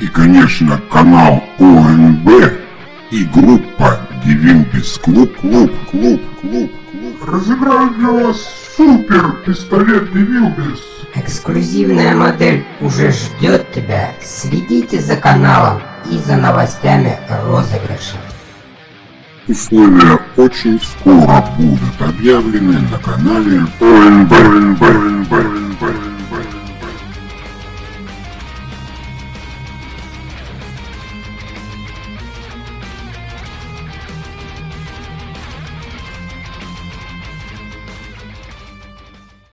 И конечно, канал ОНБ и группа Дивимбис Клуб, Клуб, Клуб, Клуб, Клуб разыграют для вас супер пистолет Дивимбис. Эксклюзивная модель уже ждет тебя. Следите за каналом и за новостями розыгрыша. Условия очень скоро будут объявлены на канале ОНБ. ОНБ, ОНБ, ОНБ.